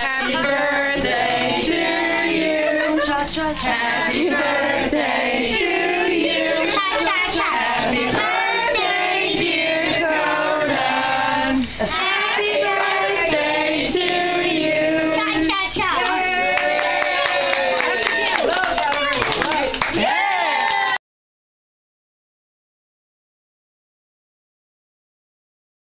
Happy birthday to you. Cha cha cha. Happy birthday